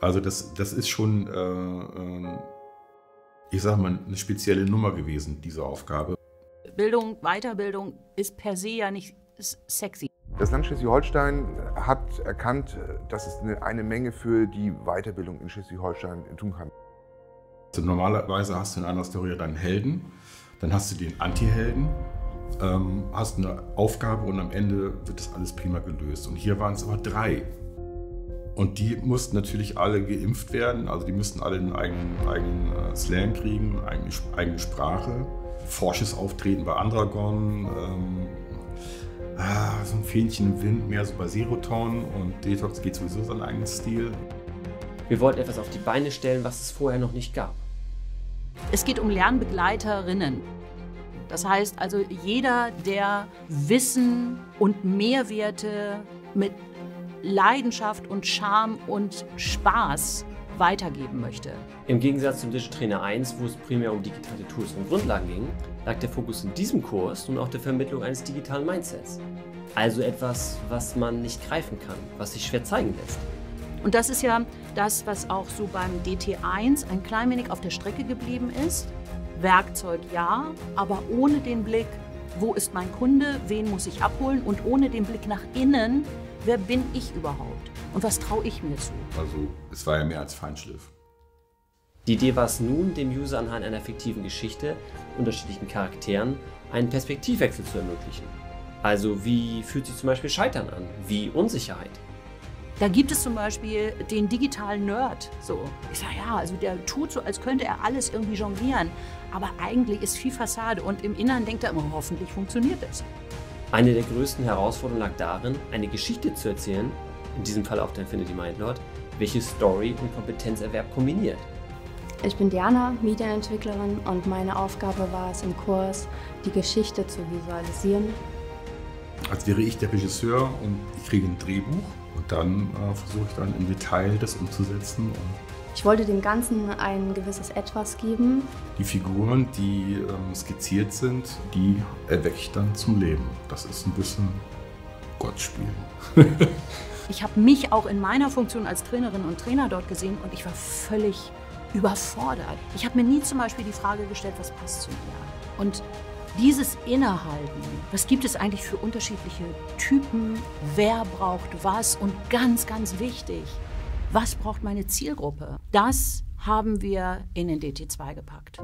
Also das, das ist schon, äh, äh, ich sag mal, eine spezielle Nummer gewesen, diese Aufgabe. Bildung, Weiterbildung ist per se ja nicht sexy. Das Land Schleswig-Holstein hat erkannt, dass es eine Menge für die Weiterbildung in Schleswig-Holstein tun kann. Also normalerweise hast du in einer Story deinen Helden, dann hast du den Anti-Helden, ähm, hast eine Aufgabe und am Ende wird das alles prima gelöst. Und hier waren es aber drei. Und die mussten natürlich alle geimpft werden, also die müssten alle einen eigenen, eigenen äh, Slang kriegen, eigene, eigene Sprache. Forsches Auftreten bei Andragon, ähm, ah, so ein Fähnchen im Wind, mehr so bei Seroton und Detox geht sowieso seinen eigenen Stil. Wir wollten etwas auf die Beine stellen, was es vorher noch nicht gab. Es geht um Lernbegleiterinnen. Das heißt also, jeder, der Wissen und Mehrwerte mit Leidenschaft und Charme und Spaß weitergeben möchte. Im Gegensatz zum Digital Trainer 1, wo es primär um digitale Tools und Grundlagen ging, lag der Fokus in diesem Kurs nun auf der Vermittlung eines digitalen Mindsets. Also etwas, was man nicht greifen kann, was sich schwer zeigen lässt. Und das ist ja das, was auch so beim DT1 ein klein wenig auf der Strecke geblieben ist. Werkzeug ja, aber ohne den Blick, wo ist mein Kunde, wen muss ich abholen und ohne den Blick nach innen, wer bin ich überhaupt und was traue ich mir zu. Also es war ja mehr als Feinschliff. Die Idee war es nun, dem User anhand einer fiktiven Geschichte, unterschiedlichen Charakteren, einen Perspektivwechsel zu ermöglichen. Also wie fühlt sich zum Beispiel Scheitern an? Wie Unsicherheit? Da gibt es zum Beispiel den digitalen Nerd. So, ich sage ja, also der tut so, als könnte er alles irgendwie jonglieren, aber eigentlich ist viel Fassade und im Inneren denkt er immer, hoffentlich funktioniert es. Eine der größten Herausforderungen lag darin, eine Geschichte zu erzählen, in diesem Fall auch der Infinity Mindlord, welche Story und Kompetenzerwerb kombiniert. Ich bin Diana, Medienentwicklerin und meine Aufgabe war es im Kurs, die Geschichte zu visualisieren. Als wäre ich der Regisseur und ich kriege ein Drehbuch und dann äh, versuche ich dann im Detail das umzusetzen. Ich wollte dem Ganzen ein gewisses Etwas geben. Die Figuren, die ähm, skizziert sind, die erwecke ich dann zum Leben. Das ist ein bisschen Gott spielen. ich habe mich auch in meiner Funktion als Trainerin und Trainer dort gesehen und ich war völlig überfordert. Ich habe mir nie zum Beispiel die Frage gestellt, was passt zu mir. Und dieses Innehalten, was gibt es eigentlich für unterschiedliche Typen, wer braucht was und ganz, ganz wichtig, was braucht meine Zielgruppe? Das haben wir in den DT2 gepackt.